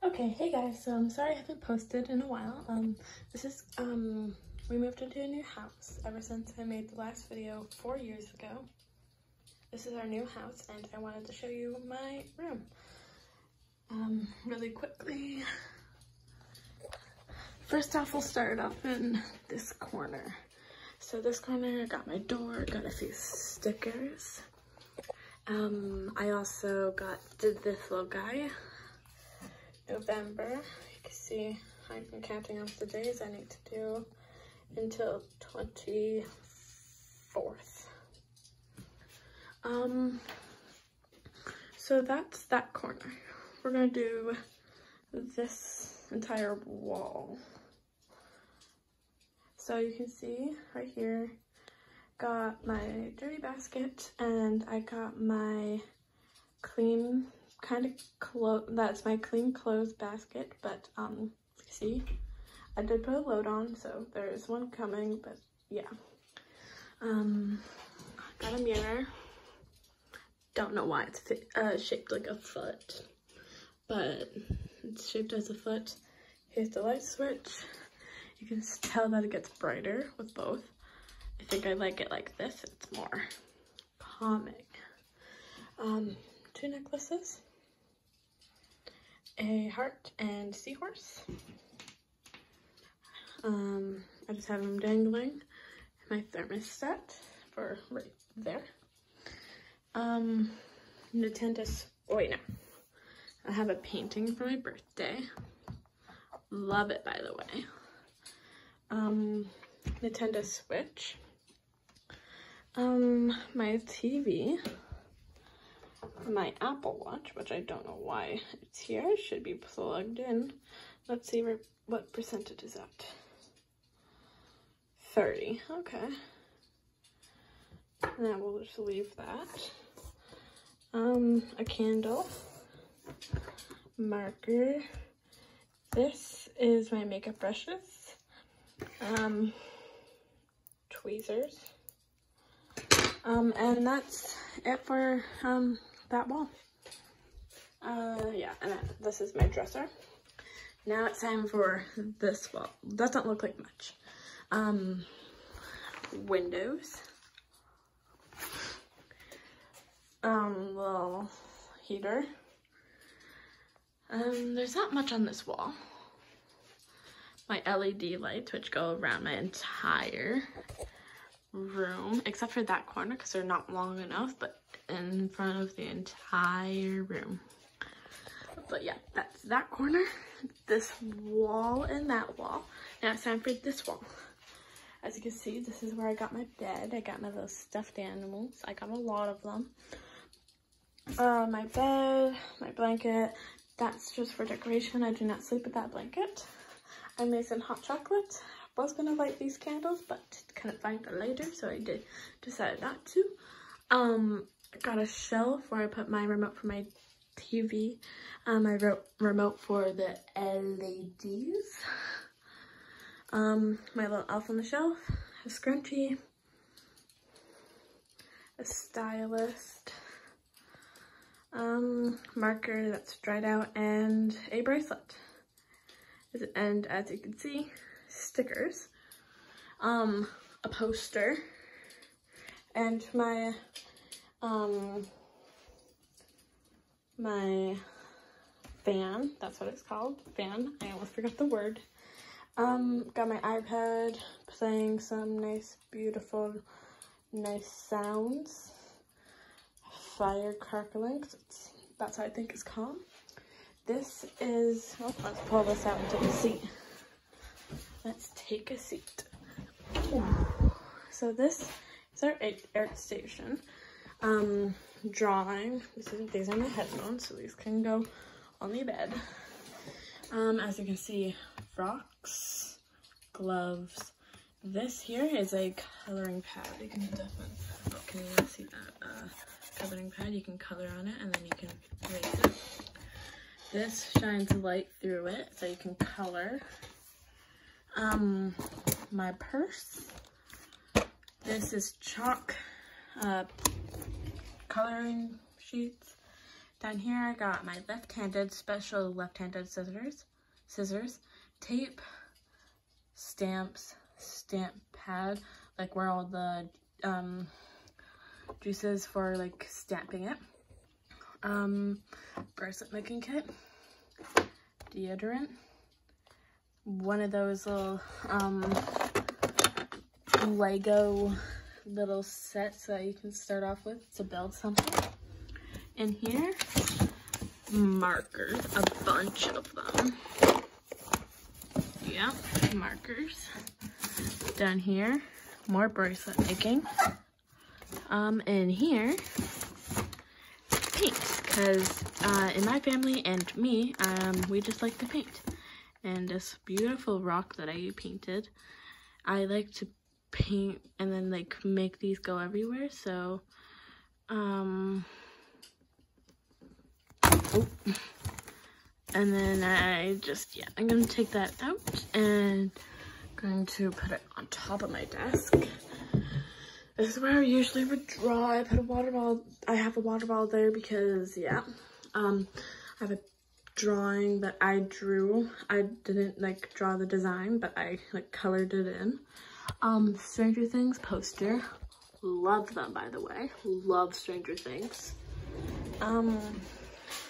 Okay, hey guys, so I'm sorry I haven't posted in a while. Um, this is, um, we moved into a new house ever since I made the last video four years ago. This is our new house and I wanted to show you my room. Um, really quickly. First off, we'll start up in this corner. So this corner, I got my door, got a few stickers. Um, I also got did this little guy November. You can see I'm counting off the days I need to do until 24th. Um, so that's that corner. We're gonna do this entire wall. So you can see right here, got my dirty basket and I got my clean kind of close that's my clean clothes basket but um see? I did put a load on so there is one coming but yeah. Um got a mirror. Don't know why it's uh, shaped like a foot but it's shaped as a foot. Here's the light switch. You can tell that it gets brighter with both. I think i like it like this. It's more calming. Um two necklaces a heart and seahorse. Um, I just have them dangling. My thermostat for right there. Um, Nintendo, oh wait, no. I have a painting for my birthday. Love it, by the way. Um, Nintendo Switch. Um, my TV my Apple Watch, which I don't know why it's here. It should be plugged in. Let's see what percentage is that. 30, okay. Now we'll just leave that. Um, a candle, marker. This is my makeup brushes, um, tweezers. Um, and that's it for um, that wall. Uh, yeah, and then this is my dresser. Now it's time for this wall. Doesn't look like much. Um, windows. Um, little heater. Um, there's not much on this wall. My LED lights, which go around my entire room, except for that corner because they're not long enough, but in front of the entire room. But yeah, that's that corner, this wall, and that wall. Now it's time for this wall. As you can see, this is where I got my bed. I got my little stuffed animals. I got a lot of them. Uh, my bed, my blanket, that's just for decoration. I do not sleep with that blanket. I made some hot chocolate. Was gonna light these candles, but couldn't find it later, so I did decide not to. Um, got a shelf where I put my remote for my TV. Um, I wrote remote for the LEDs. Um, my little elf on the shelf, a scrunchie, a stylist, um, marker that's dried out, and a bracelet. And as you can see, stickers, um, a poster, and my um, my fan, that's what it's called, fan, I almost forgot the word. Um, got my iPad playing some nice, beautiful, nice sounds. Fire crackling, that's how I think it's called. This is, oh, let's pull this out and take a seat. Let's take a seat. So this is our art station um, drawing. Is, these are my headphones, so these can go on the bed. Um, as you can see, rocks, gloves. This here is a coloring pad. You can definitely, can you see that uh, coloring pad? You can color on it and then you can erase it. This shines light through it so you can color. Um, my purse. This is chalk uh, coloring sheets. Down here I got my left-handed, special left-handed scissors, scissors, tape, stamps, stamp pad, like where all the um, juices for like stamping it, um, bracelet making kit, deodorant, one of those little um, Lego little sets that you can start off with to build something. In here, markers, a bunch of them. Yeah, markers. Down here, more bracelet making. Um, and here, paint, because uh, in my family and me, um, we just like to paint. And this beautiful rock that I painted, I like to paint and then like make these go everywhere. So, um, oh. and then I just, yeah, I'm to take that out and going to put it on top of my desk. This is where I usually would draw. I put a water ball, I have a water ball there because, yeah, um, I have a drawing that I drew. I didn't like draw the design, but I like colored it in. Um, Stranger Things poster. Love them, by the way. Love Stranger Things. Um,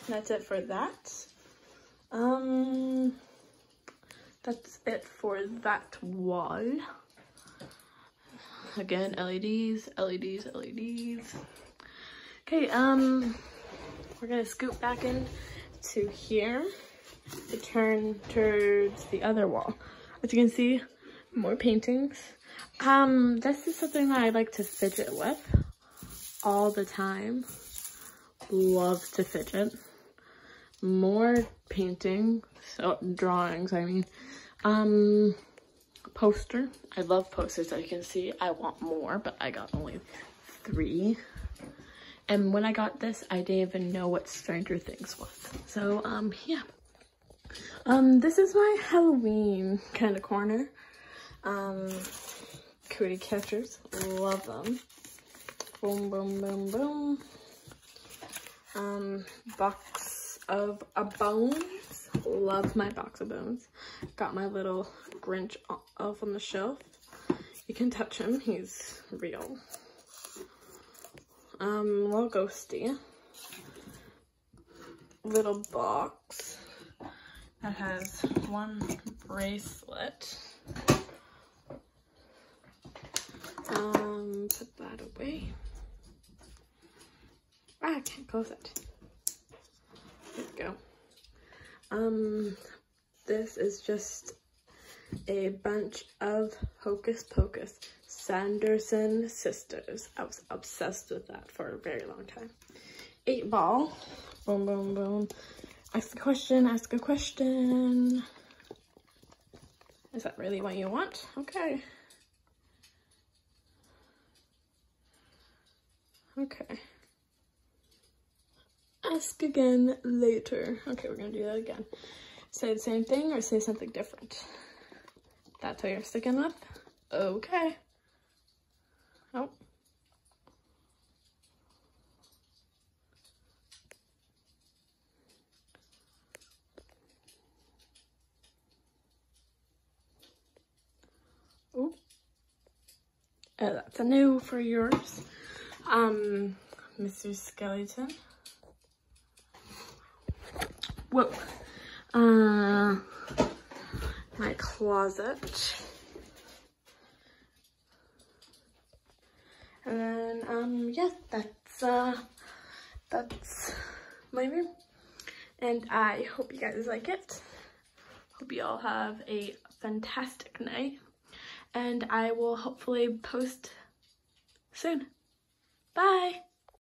that's it for that. Um, that's it for that wall. Again, LEDs, LEDs, LEDs. Okay, um, we're gonna scoop back in to here to turn towards the other wall. As you can see, more paintings. Um, this is something that I like to fidget with all the time. Love to fidget. More painting, so drawings, I mean. Um, poster. I love posters, as you can see. I want more, but I got only three. And when I got this, I didn't even know what Stranger Things was. So, um, yeah. Um, this is my Halloween kind of corner. Um, cootie catchers, love them. Boom, boom, boom, boom. Um, box of a bones, love my box of bones. Got my little Grinch elf on the shelf. You can touch him, he's real. Um, little ghosty. Little box that has one bracelet Um, put that away. Ah, I can't close it. There we go. Um, this is just a bunch of Hocus Pocus Sanderson sisters. I was obsessed with that for a very long time. Eight ball. Boom, boom, boom. Ask a question, ask a question. Is that really what you want? Okay. Okay. Ask again later. Okay, we're gonna do that again. Say the same thing or say something different. That's what you're sticking with? Okay. Oh. Oh. That's a no for yours. Um, Mr. Skeleton. Whoa. Uh, my closet. And then, um, yeah, that's, uh, that's my room. And I hope you guys like it. Hope you all have a fantastic night. And I will hopefully post soon. Bye.